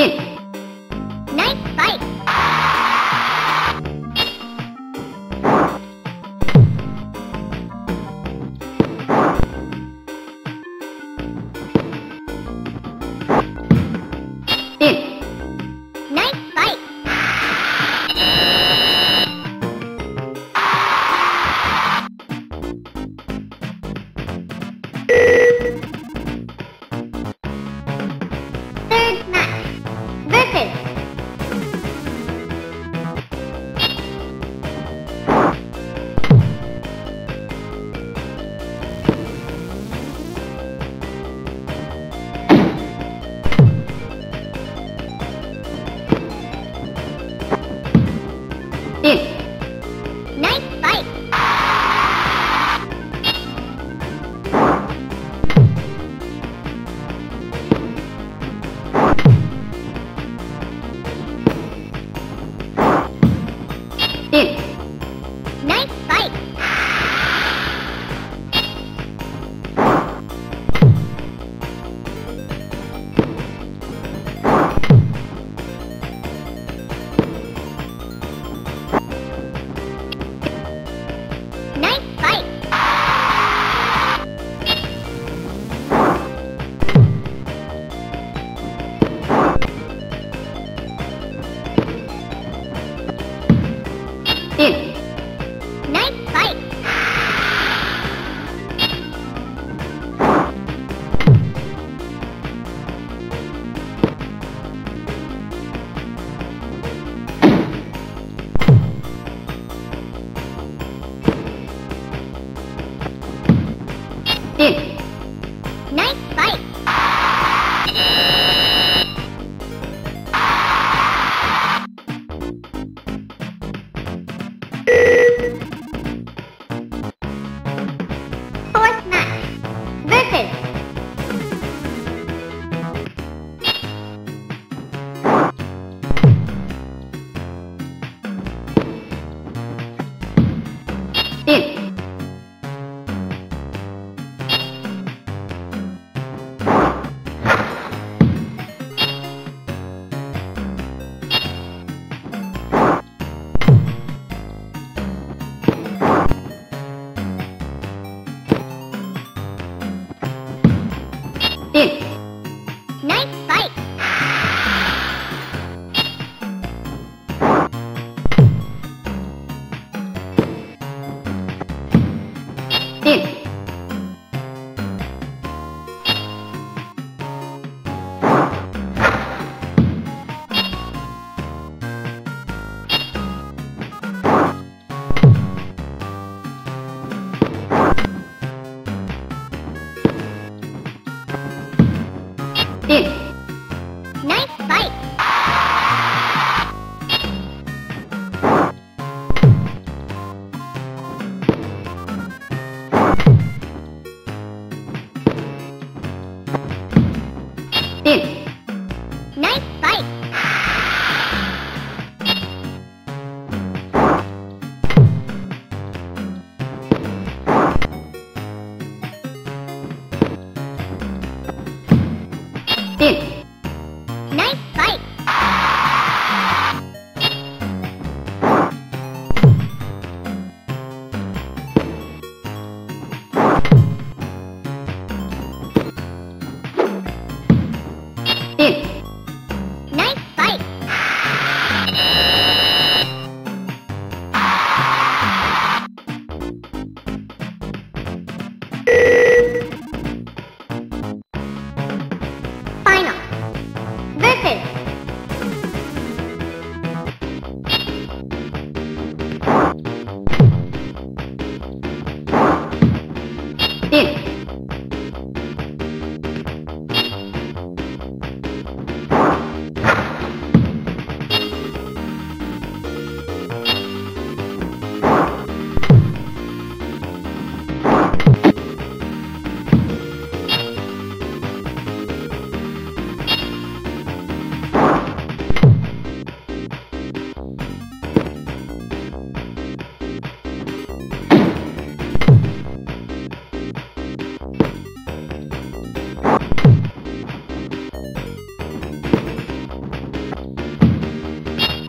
it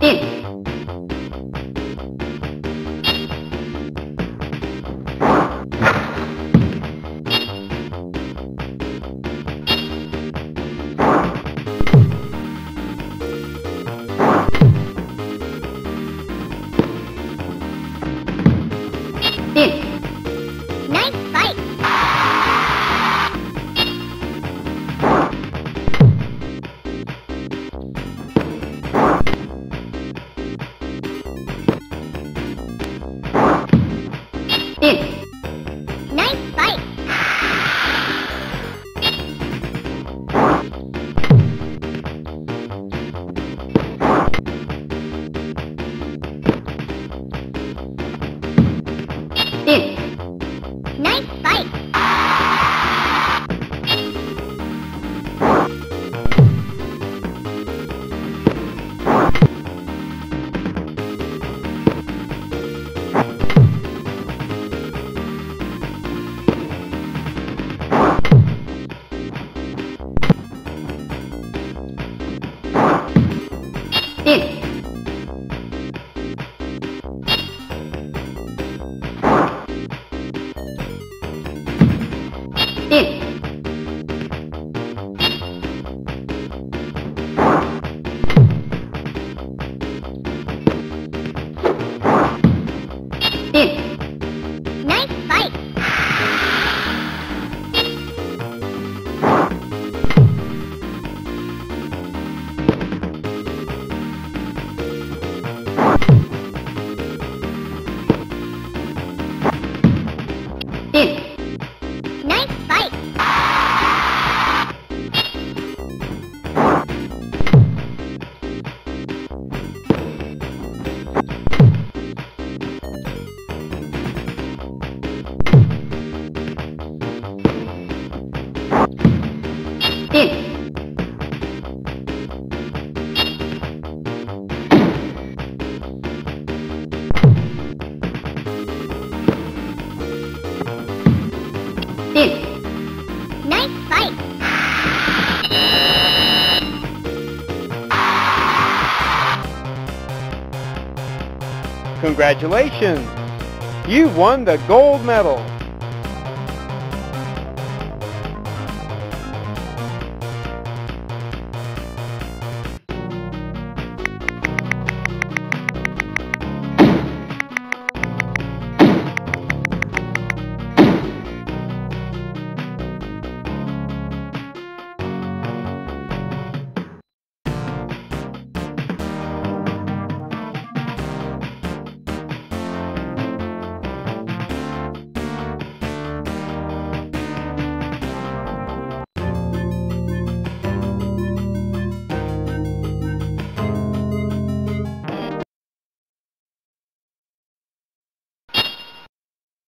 定。Congratulations! You've won the gold medal.